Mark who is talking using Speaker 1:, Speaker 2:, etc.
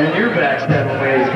Speaker 1: And you're backstabbing ways,